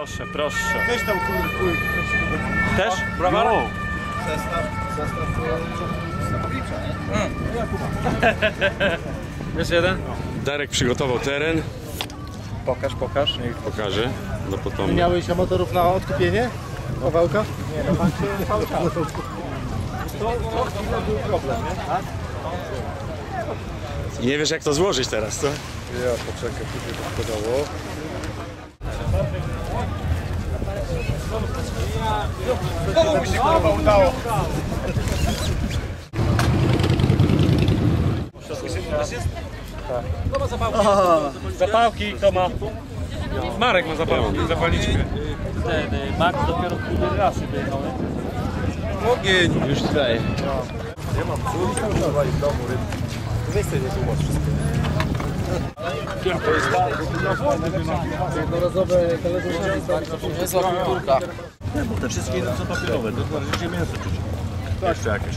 Proszę, proszę. Weź tam kur, kur. Też? Browar? No. Jeszcze jeden? Darek przygotował teren, Pokaż, pokaż. Niech... pokaże Ty potomnych. miałeś amatorów na odkupienie? Kawałka? Nie, no pan I nie wiesz jak to złożyć teraz, co? Ja poczekaj, tutaj to podało. Komu mi się kurwa udało? Zapałki, kto ma? Marek ma zapałki, zapalniczkę. Ten y, Max dopiero pół razy wyjechał. nie? Ogień! Już tutaj. Ja mam córkę, w domu ryb. Nie chcę nie tłumaczyć wszystko. Jednorazowe telewizje. Niezła kulturka. Te wszystkie są papierowe, to znaczy mięso czy Jeszcze jakieś.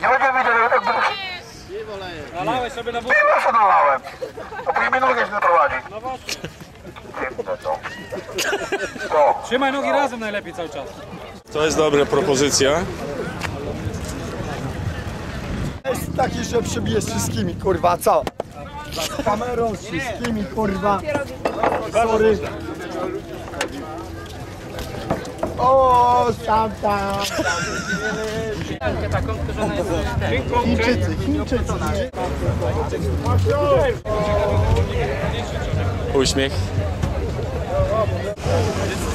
Nie będziemy widzieli, jakby Nalałeś sobie na wódkę. piwo się nalałem. A później mnie nogę źle prowadzi. No właśnie. Piękne to. To. Trzymaj nogi razem najlepiej cały czas. To jest dobra propozycja. Jest taki, że przebijesz wszystkimi, kurwa, co? Z kamerą, z wszystkimi, kurwa. Sorry. O, tam, tam. Chińczycy, Chińczycy. Uśmiech.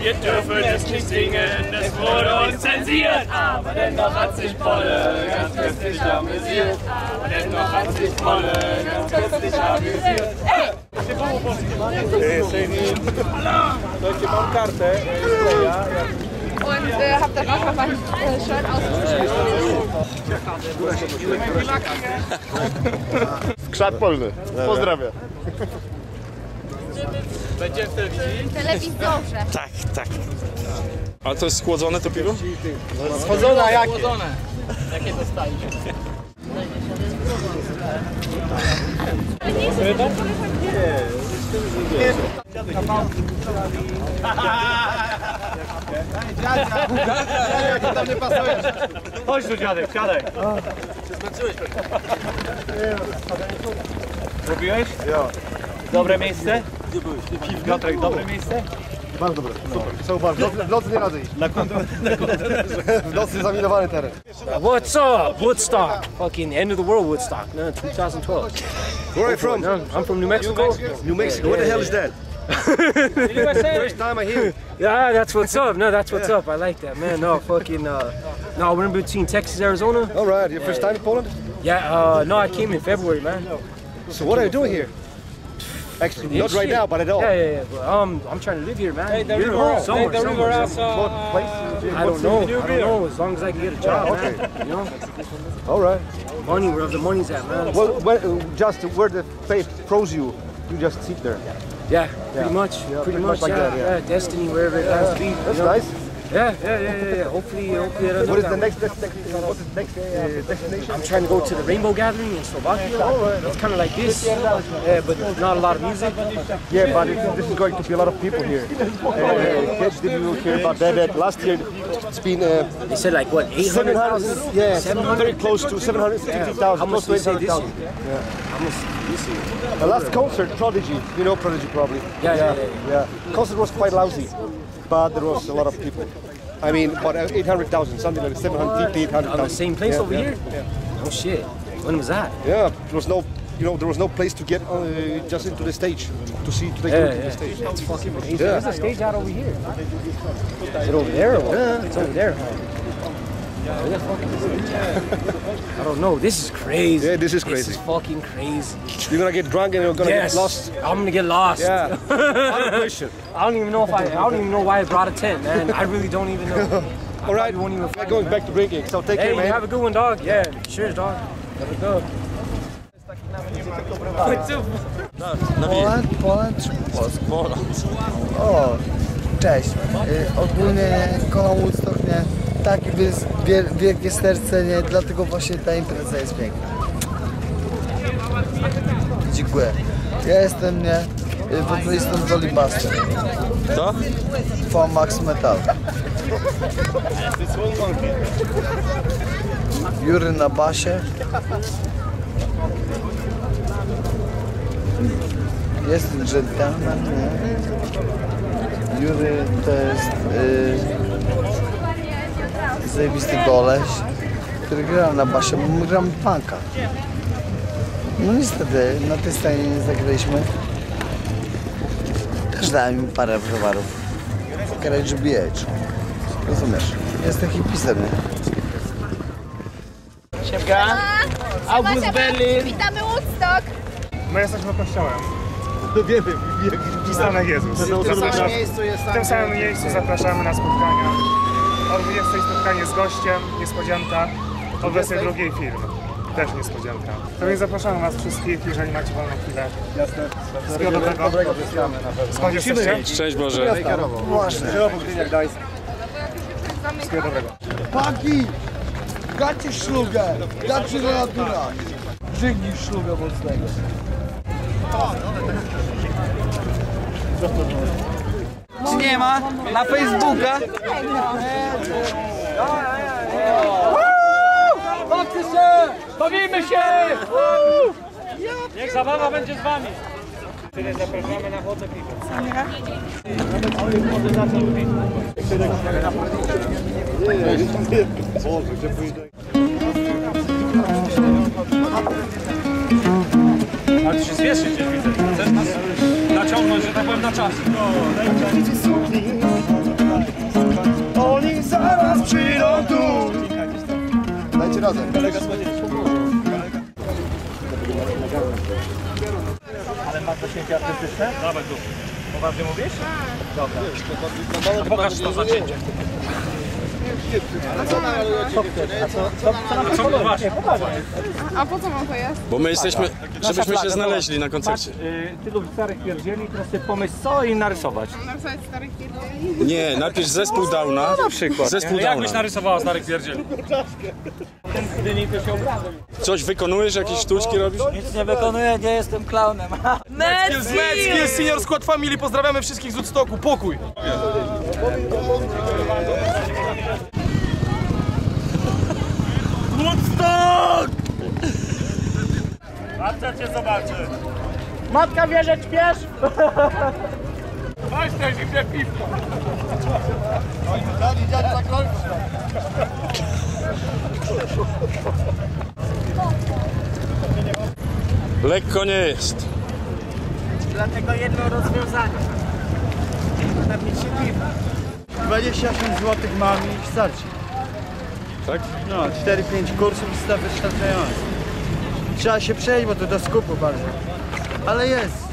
Wir dürfen es nicht singen, es wurde uns zensiert. Aber dennoch hat sich Polle ganz köstlich amüsiert. Dennoch hat sich Polle ganz köstlich amüsiert. Słuchajcie, mam kartę z Playa. Und äh, hab dann auch noch mein äh, ausgesucht. Krzak polny. Pozdrawiam. W telewizorze. Tak, tak. A to jest schłodzone to piwo? Schodzona jakie? Jakie dostaliście? Jak tam nie pasujesz? Chodź tu dziadek, siadaj. Robiłeś? Ja. Dobre miejsce? Byłeś? Piotrek, dobre miejsce? Bardzo dobre. Super. Uważasz? W nocy- nie radzę iść. W nocy teren. What's up? Woodstock. Fucking end of the world Woodstock. No, 2012. Where are you from? No, I'm from New Mexico. New Mexico. What the hell is that? First time I hear. Yeah, that's what's up. No, that's what's up. I like that, man. No, fucking, uh, no, we're in between Texas, Arizona. All right, your first time in Poland? Yeah, uh, no, I came in February, man. So what are you doing here? Actually, not right Shit. now, but at all. Yeah, yeah, yeah. But, um, I'm trying to live here, man. Hey, the Live river, somewhere, hey, the river somewhere, has, somewhere. uh, What place? I don't know. I don't know. As long as I can get a job, man. You know, All right. money wherever the money's at, man. Well, where, uh, just where the fate throws you, you just sit there. Yeah, yeah. pretty much. Yeah, pretty, pretty much, much like yeah, that, yeah. Destiny, wherever it has to be. you That's know? nice. Yeah, yeah, yeah, yeah, yeah. Hopefully, hopefully What is the next, next, next uh, what's the next uh, destination? I'm trying to go to the Rainbow Gathering in Slovakia. It's kind of like this, uh, but not a lot of music. Yeah, but it, this is going to be a lot of people here. Uh, did you hear about that? that last year it's been uh, They said like what, 800,000? yeah, 700? very close to 750,000, How much did they say this 800,000. year? How much this year? The last concert, Prodigy, you know Prodigy probably. Yeah, yeah, yeah. Yeah, concert was quite lousy, but there was a lot of people. I mean, what, uh, 800,000, something like 750, 800,000. On the same place Yeah, over yeah, here? Oh shit. When was that? Yeah, there was no, you know, there was no place to get uh, just into the stage to see to take Yeah, a look at yeah. the stage. That's fucking amazing. Yeah. There's a stage out over here. Is it over there or what? Yeah. It's over there. huh? Where the fuck is the stage at? I don't Oh no, this is crazy. Yeah, this is crazy. This is fucking crazy. You're gonna get drunk and you're gonna yes, get lost. I'm gonna get lost. Yeah. Without question. I don't even know if I. I don't even know why I brought a tent, man. I really don't even know. I All right, won't even we're going it, back to drinking. So take Hey, care, man. have a good one, dog. Yeah, sure, dog. Have a good. Poland? Poland czy Polska? O, oh, cześć. Y, ogólnie kocham Woodstock, nie? Wiel- wielkie serce, nie? Dlatego właśnie ta impreza jest piękna. Dziękuję. Ja jestem, nie? y, Wokalistą Dolly Buster. Co? Fan Max Metal. Jury na basie. Jest gentleman, nie? Jury to jest yy, zajebisty goleś, który gra na basie, bo my gramy punka. No niestety, na tej scenie nie zagraliśmy. Też dałem im parę browarów. Garage BH. Rozumiesz? Jestem hipisem, nie? Albus Berlin. Witamy Woodstock. My jesteśmy kościołem. No wiemy, Pisanek Jezus. W tym samym miejscu, w tym samym miejscu zapraszamy na spotkania. O 20 spotkanie z gościem, niespodzianka. O 22 film. Też niespodzianka. To więc zapraszamy was wszystkich, jeżeli macie wolną chwilę. Jasne. Wszystkiego dobrego. Skąd jesteście? Szczęść Boże. Właśnie. Wszystkiego dobrego. Paki! Gacie szlugę! Gacie relatura! Żygnij szlugę mocnego. Czy nie ma? Na Facebooka? Bawimy się! Niech zabawa będzie z wami. Zapraszamy na wodę piwo. Ale ty się zwierzy gdzieś widzę. Powiem, na czas. Oni zaraz przyjdą tu. Dajcie razem. Dawaj tu. Poważnie mówisz? Dobra. Pokaż to zacięcie. A po co wam to jest? Bo my jesteśmy, żebyśmy się znaleźli na koncercie. Y, Tylu starych pierdzieli, teraz sobie pomyśl co i narysować. Narysować starych pierdzieli. Nie, najpierw zespół Downa. Na przykład. Zespół Jak byś Downa. narysowała starych pierdzieli? Coś wykonujesz, jakieś sztuczki robisz? Nic nie wykonuję, nie jestem klaunem. Mecki jest senior skład familii, pozdrawiamy wszystkich z Woodstocku, pokój! Matka cię zobaczy. Matka wie, że śpiesz? Weź też zimne piwko. Lekko nie jest. Dlatego jedno rozwiązanie. Napić się piwa. 28 zł mam i starczy. Tak? No, 4-5 kursów i staw wystarczający. Trzeba się przejść, bo to do skupu bardzo. Ale jest.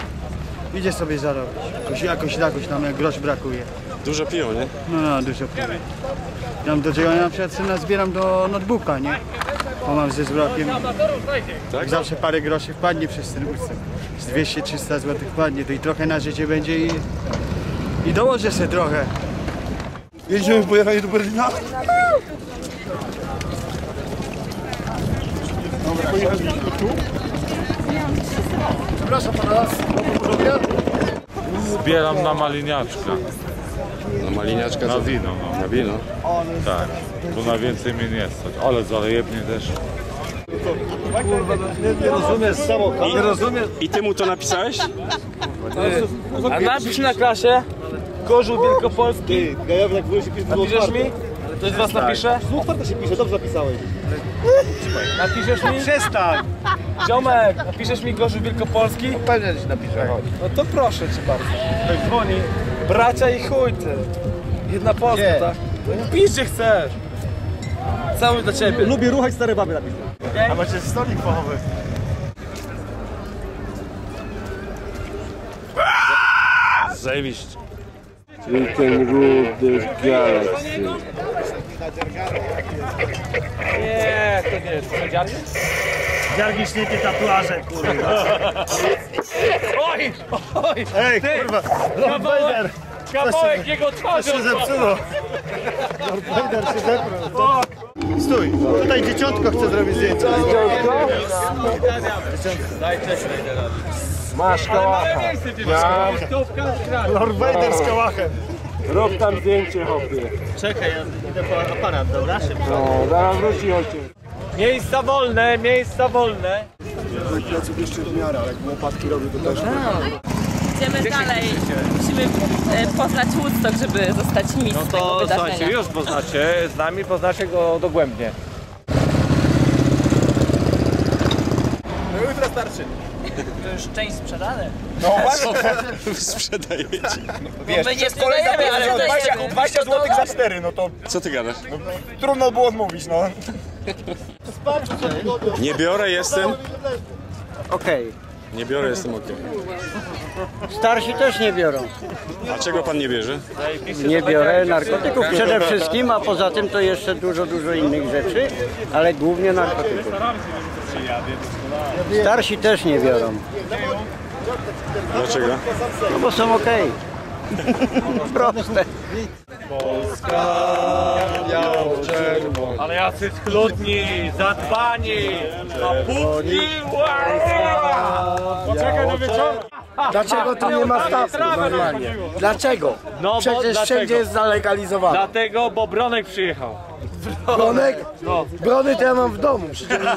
Idzie sobie zarobić. Jakoś, jakoś, jakoś nam jak grosz brakuje. Dużo piją, nie? No, no, dużo piję. Ja mam do czego ja na przykład sobie zbieram do notebooka, nie? Bo mam ze zwrokiem. Tak? Zawsze parę groszy wpadnie przez ten usek. Z 200-300 zł wpadnie, to i trochę na życie będzie i, i dołożę sobie trochę. Jedziemy pojechać do Berlina? Zbieram na maliniaczka. No maliniaczka Na wino, no. Na wino. Tak. Bo na więcej mnie nie stać. Ale zalejebnie też. I ty mu to napisałeś? A napisz na klasie Gorzów Wielkopolski. Gajownik wróci pisz było Napiszesz mi? Ktoś z was napisze? No otwarte się pisze, dobrze napisałeś. Napiszesz mi? Przestań! Ziomek, napiszesz mi Gorzów Wielkopolski? Pewnie ci napiszę. No to proszę cię bardzo. Tak dzwoni. Bracia i chuj ty. Jedna Polska, Gdzie? tak? No pisz gdzie chcesz. całuj do ciebie. Lubię ruchać stare baby na pizdę. A macie stolik pochowy. Zajebiście. Nie, to nie jest dziadek. Dziarki śniegi tatuaże, kurwa. Oj, oj, Ej, Ty! kurwa. Lord Vader. kawałek jego To twarzy się odpadł. zepsuło. Lord Vader się zepnął. Stój, tutaj dzieciątko chce zrobić zdjęcie. Masz kałacha. Lord Vader z kałachem. Rób tam zdjęcie, hopie. Czekaj, ja idę po aparat, dobra? Szybko. No, zaraz wróci ojciec. Miejsca wolne, miejsca wolne. Idziemy dalej. Musimy e, poznać Woodstock, żeby zostać mistrzem No to słuchajcie, już poznacie, z nami poznacie go dogłębnie. To już część sprzedane. Sprzedajecie. Wiesz, my nie sprzedajemy, ale 20, 20 zł za 4, no to Co ty gadasz? trudno było odmówić, no. Nie biorę, jestem. Okej. Nie biorę, jestem okej. Starsi też nie biorą. A czego pan nie bierze? Nie biorę narkotyków przede wszystkim, a poza tym to jeszcze dużo, dużo innych rzeczy, ale głównie narkotyków. Starsi też nie biorą, Dlaczego? no bo są okej. Proste. Ale jacy schludni, zadbani, a póki Poczekaj do wieczoru. Dlaczego tu nie ma stawki normalnie? Dlaczego? No bo Przecież dlaczego? wszędzie jest zalegalizowane. Dlatego, bo Bronek przyjechał. Bronek? Brony to ja mam w domu. Przecież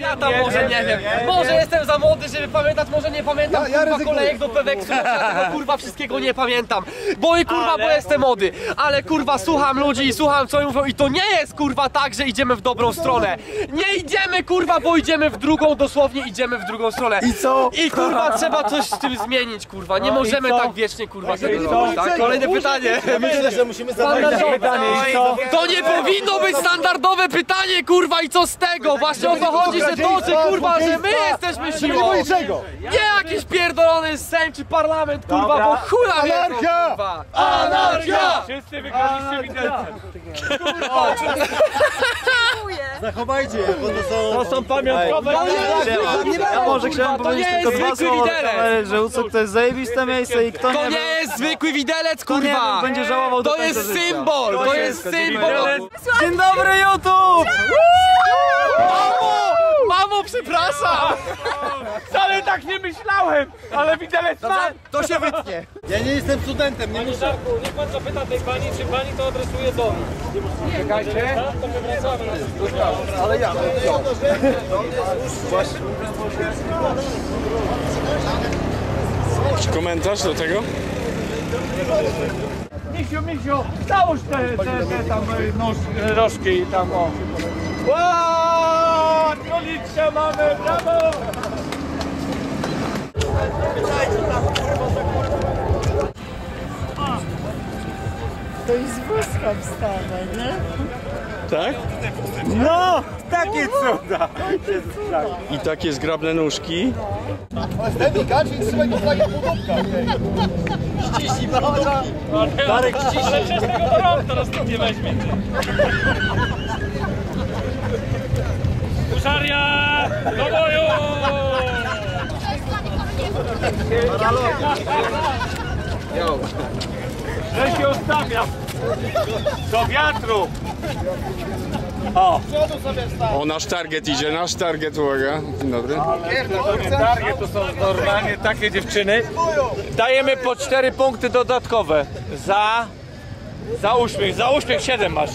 Ja tam może nie wiem. Może jestem za młody, żeby pamiętać, może nie pamiętam kurwa kolejek do Peweksu, ja tego kurwa wszystkiego nie pamiętam. Bo i kurwa, bo jestem młody. Ale kurwa słucham ludzi i słucham co oni mówią i to nie jest kurwa tak, że idziemy w dobrą stronę. Nie idziemy kurwa, bo idziemy w drugą, dosłownie idziemy w drugą stronę. I co? I kurwa trzeba coś z tym zmienić kurwa. Nie możemy tak wiecznie kurwa tego robić. Tak? Kolejne pytanie. Myślę, że musimy zadać pytanie. To nie powinno być standardowe pytanie, kurwa, i co z tego? Właśnie o to chodzi, że to, że kurwa, że my jesteśmy siłą. niczego. Nie jakiś pierdolony Sejm czy parlament, kurwa, bo chuja wie, Anarchia! kurwa. Anarchia! Wszyscy wygraliście widelce. Zachowajcie je, bo to są... To są pamiątkowe Ja może chciałem To powiedzieć nie tylko jest dwa zwykły słowa, widelec. ale że Ucok to jest zajebiste miejsce i kto To nie nie był, jest zwykły widelec, kto nie kurwa. będzie żałował do To końca jest życia. symbol, to jest symbol. Dzień dobry YouTube! Tak nie myślałem, ale widelec mam. to się wytnie. Ja nie jestem studentem, nie muszę... Niech pan zapyta tej pani, czy pani to adresuje do mnie. Czekajcie. To my wracamy. Jakiś komentarz do tego? Misiu, Misiu, załóż te, te, te tam e, nóż, e, rożki i tam o. Ło! Króliczka mamy, brawo! To jest z wózka wstane, nie? Tak? No! Takie cuda! I takie zgrabne nóżki. Estetyka, czyli trzymaj go fajnie podobka. Ściśnij podobki. Darek, ale przez tego do rąk teraz nie weźmie. Uszaria! Do boju! Że się ustawia! Do wiatru! O, nasz target idzie, nasz target, uwaga. Dzień dobry. Target to są normalnie takie dziewczyny. Dajemy po 4 punkty dodatkowe. Za... Za uśmiech, za uśmiech 7 masz.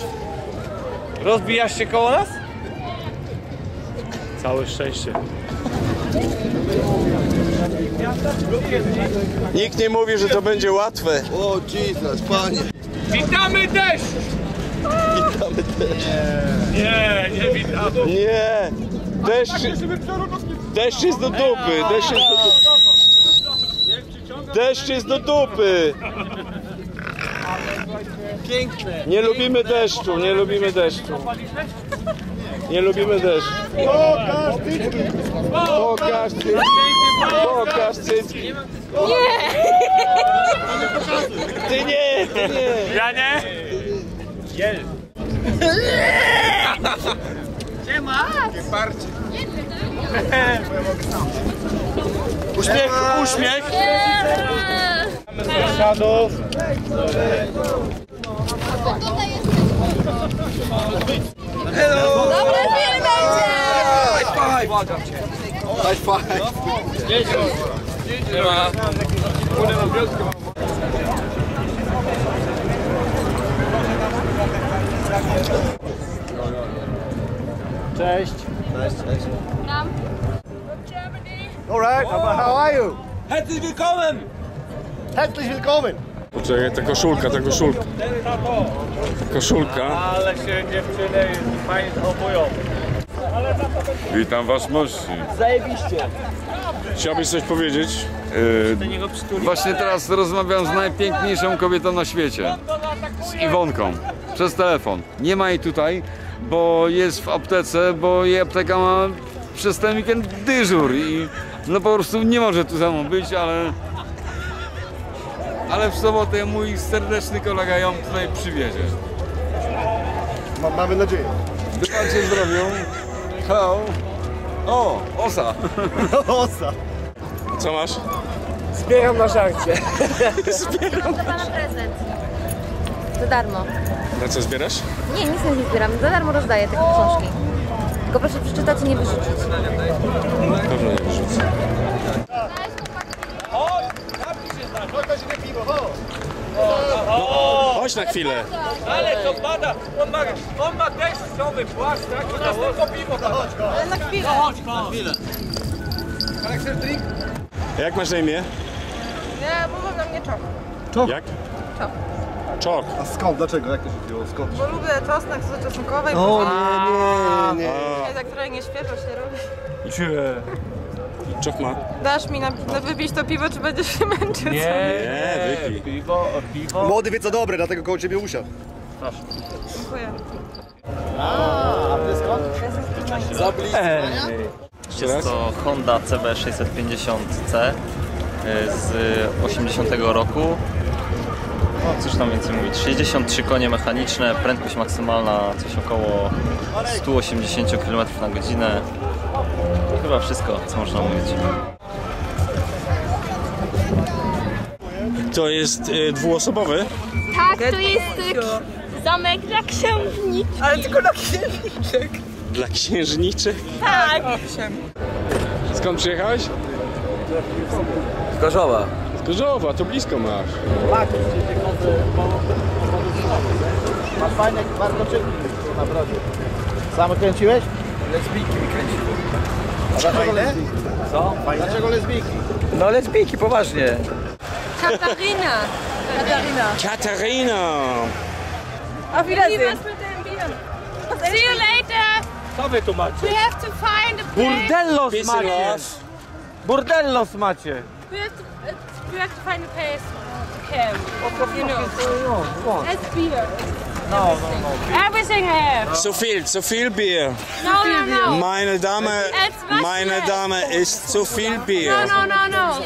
Rozbijasz się koło nas? Całe szczęście. Nikt nie mówi, że to będzie łatwe. O Jesus, panie. Witamy deszcz! Witamy deszcz. Nie, nie witamy. Nie! Deszcz, deszcz jest do dupy, deszcz jest do dupy. Deszcz jest do dupy. Piękne. Nie lubimy deszczu, nie lubimy deszczu. Nie lubimy deszczu. Pokaż cycki! Pokaż cycki. Pokaż cycki. Ty nie, ty nie. Ja nie? Uśmiech, uśmiech. Sąsiadów! Dobry film będzie! Cześć! Alright, how are you? Herzlich willkommen! Herzlich willkommen! Poczekaj, ta koszulka, ta koszulka. Koszulka. Ale się dziewczyny fajnie zachowują. Witam was mości. Zajebiście. Chciałbyś coś powiedzieć? Właśnie teraz rozmawiam z najpiękniejszą kobietą na świecie. Z Iwonką. Przez telefon. Nie ma jej tutaj, bo jest w aptece, bo jej apteka ma przez ten weekend dyżur i no po prostu nie może tu ze mną być, ale ale w sobotę mój serdeczny kolega ją tutaj przywiezie. Ma, mamy nadzieję. Trzymajcie zdrowiu. Hello. O, osa. Osa! Co masz? Zbieram na żarcie. Dla pana prezent. Za darmo. Na co zbierasz? Nie, nic nie zbieram. Za darmo rozdaję te książki. Tylko proszę przeczytać i nie wyrzucić. Pewno nie wyrzucę. Chodź na chwilę. Ale to pada. On ma, on ma deszczowy płaszcz, tak? To nas tylko piwo. Ale na chwilę. Chodź, chodź. Jak masz na imię? Nie, bo mam na mnie czok. Jak? Czok. Czok. A skąd? Dlaczego? Jak to się wzięło? Skąd? Bo lubię czosnek, sos czosnkowej. O nie, nie, nie. za które nie świeżo się robi. Cie. Czok ma? Dasz mi na, na wypić to piwo, czy będziesz się męczyć? Nie, wypij. Piwo, piwo. Młody wie co dobre, dlatego koło ciebie usiadł. Dziękuję. Jest to Honda CB650C y, z 80 roku. No cóż tam więcej mówić, 63 konie mechaniczne, prędkość maksymalna coś około 180 km na godzinę. To chyba wszystko, co można mówić. To jest y, dwuosobowy? Tak, to jest y, zamek dla księżniczki. Ale tylko dla księżniczek. Dla księżniczek? Tak. Skąd przyjechałeś? Z Gorzowa. Z Gorzowa, to blisko masz. Masz fajne warkoczyki na brodzie. Sam kręciłeś? Lesbijki mi kręciły. A dlaczego lesbijki? Co? Dlaczego lesbijki? No lesbijki, poważnie. Katarina. Katarina. Katarina! Auf Wiedersehen. See you later. Co wy tu macie? We have to find a place. Burdellos macie. los. Burdellos macie. We have to, we have to find a place to camp. You know. That's beer. No, no, no. Everything I have. Zu viel, zu viel Bier. No, no, no. Meine Dame, meine. Dame ist zu viel No, Bier. no, no, no.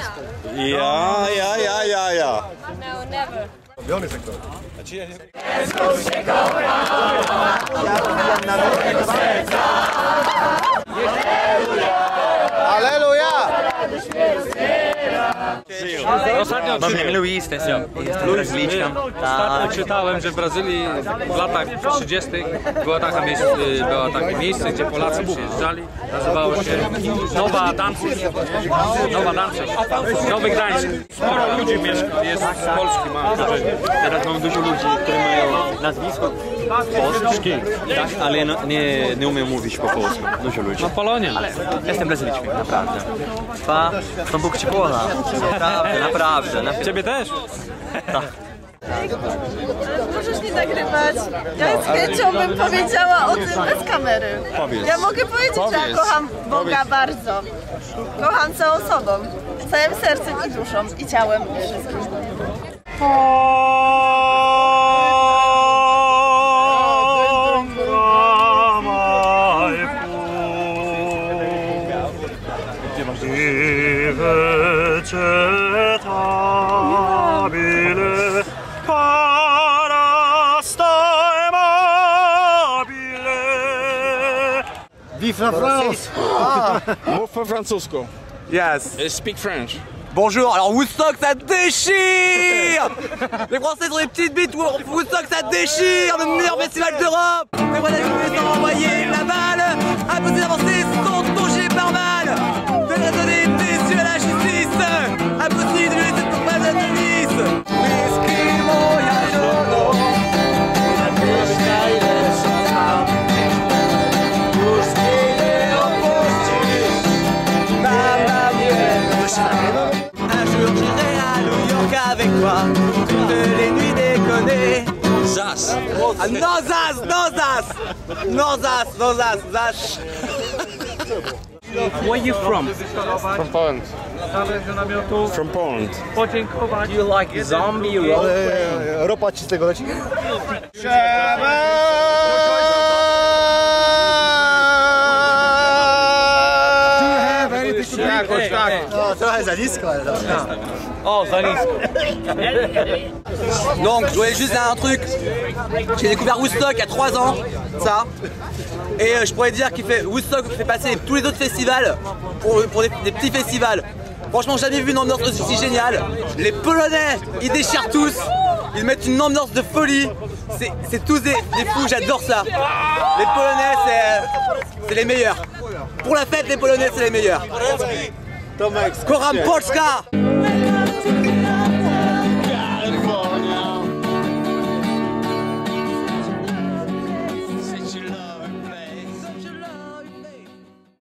Ja, ja, ja, ja, ja. No, never. Robiony Ostatnio Mam na imię Luis. Ostatnio czytałem, że w Brazylii w latach 30. było takie miejsce, było takie miejsce gdzie Polacy przyjeżdżali. Nazywało się Nowa Dancyg. Nowa Dancyg. Nowy Gdańsk. Sporo ludzi mieszka, jest z Polski, mam wrażenie. Teraz mam dużo ludzi, którzy mają nazwisko polskie, tak, ale no, nie, nie umiem mówić po polsku. Dużo ludzi. No Polonia. Jestem Brazylijczykiem, naprawdę. Pa, to Bóg ci pola. Naprawdę, naprawdę. naprawdę. Ciebie też? Możesz nie nagrywać. Ja z chęcią bym powiedziała o tym bez kamery. Powiedz. Ja mogę powiedzieć, że Powiedz. ja kocham Boga Powiedz. bardzo. Kocham całą sobą. Całym sercem i duszą i ciałem i wszystkim. La France Mów po francusku. Yes. Speak French. Bonjour, alors Woodstock ça déchire. Les Français sont des petites bites, Woodstock ça déchire, le meilleur festival d'Europe. Mais voilà, je vais sans envoyer Non Zas, non Zas Non Zas, non Zas, Zas Where are you from? From Poland. From Poland. Do you like zombie? E, Ropa czystego leci? Jakoś za nisko. Oh, za Donc, je voulais juste dire un truc. J'ai découvert Woodstock il y a 3 ans, ça. Et euh, je pourrais dire qu'il fait Woodstock fait passer tous les autres festivals pour, pour des, des petits festivals. Franchement, jamais vu une ambiance aussi géniale. Les Polonais, ils déchirent tous. Ils mettent une ambiance de folie. C'est- tous des, des fous, j'adore ça. Les Polonais, c'est c'est les meilleurs. Pour la fête, les Polonais, c'est les meilleurs. Koram Polska